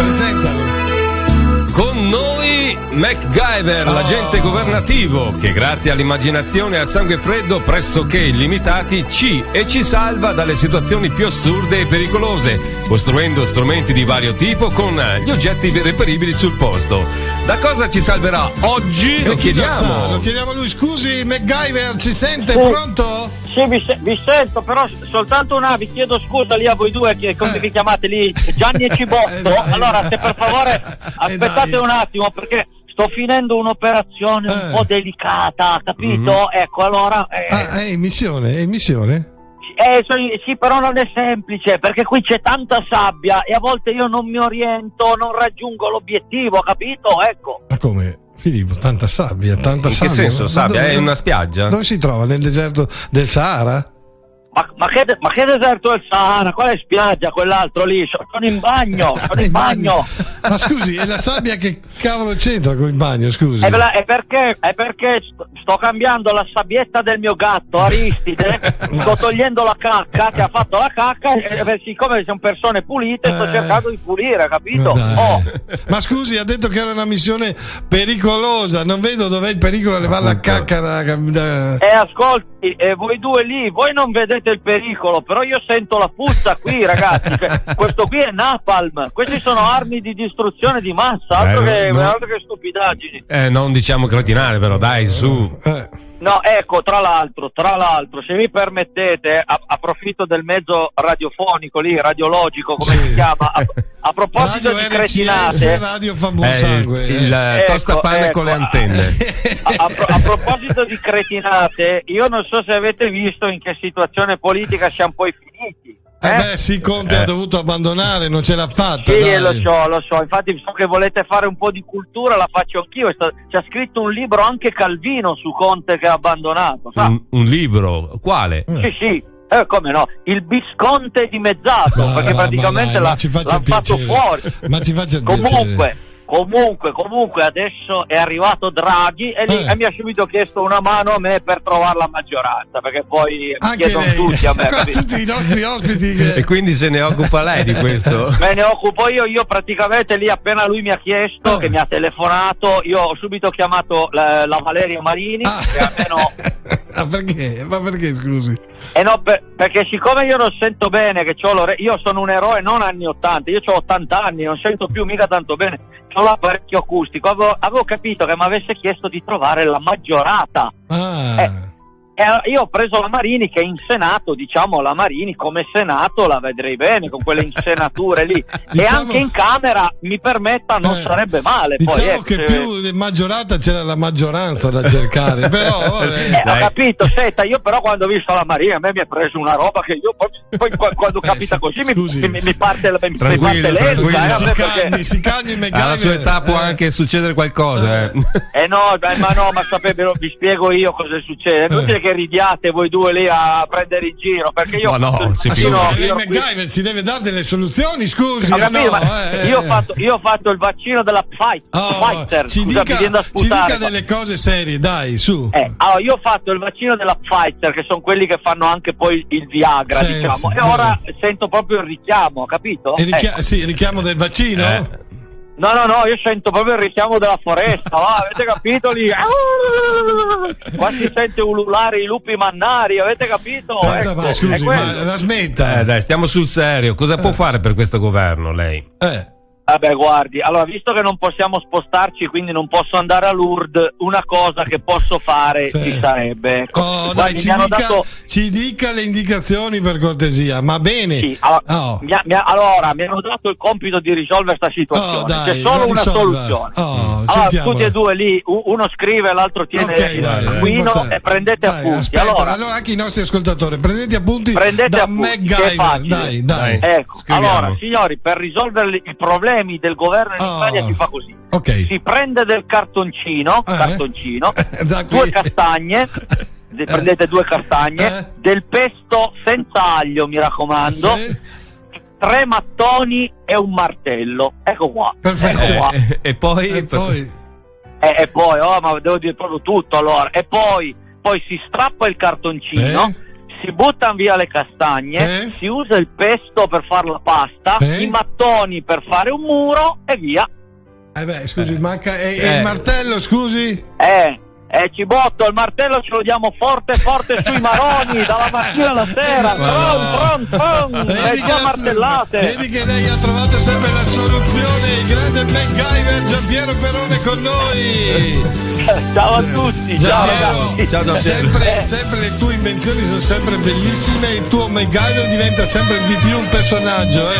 presentalo. Con noi MacGyver, Oh. l'agente governativo, che grazie all'immaginazione e al sangue freddo pressoché illimitati ci e ci salva dalle situazioni più assurde e pericolose, costruendo strumenti di vario tipo con gli oggetti reperibili sul posto. Da cosa ci salverà oggi? Lo chiediamo. Lo chiediamo a lui. Scusi, MacGyver, ci sente? Sì. Pronto? Sì, vi, se- vi sento, però soltanto una, vi chiedo scusa lì a voi due, che come Eh. vi chiamate lì, Gianni e Cibotto. Eh, allora, se per favore aspettate dai. un attimo, perché sto finendo un'operazione un Eh. po' delicata, capito? Ecco, allora... eh, Ah, è in missione? È in missione? Eh, so- sì, però non è semplice, perché qui c'è tanta sabbia e a volte io non mi oriento, non raggiungo l'obiettivo, capito? Ecco. Ma come? Filippo, tanta sabbia, tanta In che sabbia. senso Ma sabbia? dove- È una spiaggia? Dove si trova? Nel deserto del Sahara? Ma, ma che, ma che deserto del Sahara? Quale spiaggia? Quell'altro lì? So- Sono in bagno, sono in bagno. Ma scusi, e la sabbia che cavolo c'entra con il bagno, scusi? È, la- è perché, è perché sto, sto cambiando la sabbietta del mio gatto Aristide, sto togliendo la cacca che ha fatto la cacca e siccome sono persone pulite sto Eh. cercando di pulire, capito? Ma. Oh, Ma scusi, ha detto che era una missione pericolosa. Non vedo dov'è il pericolo a levare la cacca da. da- e ascolti, e voi due lì, voi non vedete il pericolo, però io sento la puzza qui ragazzi, questo qui è napalm, questi sono armi di distruzione di massa, altro, Eh, che, no. altro che stupidaggini. Eh, non diciamo cretinare, però dai, su. Eh, No, ecco, tra l'altro, tra l'altro, se mi permettete, a- approfitto del mezzo radiofonico lì, radiologico, come si chiama, a, a proposito radio di RCS, cretinate, radio fa buon Eh, sangue. il eh. Ecco, tostapane ecco. con le antenne. a, a pro- a proposito di cretinate, io non so se avete visto in che situazione politica siamo poi finiti. Eh eh? beh, sì, Conte Eh. ha dovuto abbandonare, non ce l'ha fatta. Sì, dai. lo so, lo so, infatti so che volete fare un po' di cultura, la faccio anch'io, c'è scritto un libro anche Calvino su Conte che ha abbandonato, sa? Un, un libro, quale? Sì, sì. Eh, come no? Il Visconte dimezzato, Ma- perché ma praticamente dai, ma l'ha, l'ha fatto piacere. fuori. Ma ci faccia Comunque, comunque, comunque, adesso è arrivato Draghi e, lì, Eh. e mi ha subito chiesto una mano a me per trovare la maggioranza, perché poi mi Anche chiedono lei, tutti a me. Tutti i nostri ospiti che... E quindi se ne occupa lei di questo? Me ne occupo io, io praticamente lì appena lui mi ha chiesto, Eh. che mi ha telefonato, io ho subito chiamato la, la Valeria Marini, Ah. che almeno Ah, perché? Ma perché, scusi? Eh no, per- perché siccome io non sento bene, che io sono un eroe non anni 80, io ho 80 anni, non sento più mica tanto bene, ho l'apparecchio acustico, avevo, avevo capito che mi avesse chiesto di trovare la maggiorata. Ah, Eh. E allora io ho preso la Marini che in Senato, diciamo la Marini come Senato la vedrei bene con quelle insenature lì. e Diciamo- anche in Camera, mi permetta, non Eh, sarebbe male. poi, diciamo ecco, che se- più di maggiorata c'era la maggioranza da cercare, però vabbè. Eh, ho capito, senta, io però quando ho visto la Maria a me mi ha preso una roba che io poi, poi qua- quando Eh, capita sì, così mi- scusi. mi, mi parte, mi Tranquillo, parte l'elsa, eh, a si me perché- calmi, si calmi MacGyver. Alla sua età può Eh, anche succedere qualcosa. Eh. Eh no, ma no, ma sapete, vi spiego io cosa succede. È inutile che ridiate voi due lì a prendere in giro, perché io Ma no, si Insomma, lei io- MacGyver ci deve dare delle soluzioni, scusi. eh, capito, no, ma eh, io, ho eh. fatto, io ho fatto il vaccino della Pfizer, Oh, Pfizer ci, scusa, dica, ci dica delle cose serie, dai, su. Eh, allora, io ho fatto il vaccino della Pfizer, che sono quelli che fanno anche poi il Viagra, Sì, diciamo, sì, e ora sento proprio il richiamo, capito? Il richia- Ecco. sì, il richiamo del vaccino? Eh. No, no, no, io sento proprio il richiamo della foresta, va, avete capito lì? Qua si sente ululare i lupi mannari, avete capito? Eh, Ecco, vai, è scusi, ma la smetta. Eh, dai, stiamo sul serio. Cosa può fare per questo governo lei? Eh. Vabbè, guardi, allora, visto che non possiamo spostarci, quindi non posso andare a Lourdes, una cosa che posso fare Sì. ci sarebbe. Oh, Guardi, dai, ci dica, dato... ci dica le indicazioni per cortesia. Ma bene. Sì, allora, Oh. mi mi allora, mi hanno dato il compito di risolvere questa situazione. Oh, dai, C'è solo una risolva. soluzione. Oh, allora, tutti e due lì, uno scrive, l'altro tiene Ok, il importante. e prendete Dai, appunti. Aspetta, allora, allora, anche i nostri ascoltatori, prendete appunti Prendete da appunti, MacGyver. Dai, dai. ecco, Scriviamo. allora, signori, per risolvere i problemi del governo in Oh. Italia si fa così. Ok. Si prende del cartoncino, Eh? cartoncino, qui. due castagne, de- prendete due castagne, Eh? del pesto senza aglio, mi raccomando, Sì? tre mattoni e un martello. Ecco qua. Perfetto. Ecco qua. Eh, e poi, E poi E, e poi, oh, ma devo dire proprio tutto allora. E poi, poi si strappa il cartoncino, Eh? Si buttano via le castagne, Eh? si usa il pesto per fare la pasta, Eh? i mattoni per fare un muro e via. Eh beh, scusi, manca. E, e Eh. il martello, scusi? Eh, eh, Cibotto, il martello ce lo diamo forte forte sui maroni, dalla mattina alla sera. Tron, tron, tron, Vedi due martellate. vedi che lei ha trovato sempre la soluzione, il grande MacGyver Giampiero Perone con noi. Ciao a tutti, ciao ragazzi. Ciao, sempre, sempre le tue invenzioni sono sempre bellissime e il tuo MacGyver diventa sempre di più un personaggio. Eh.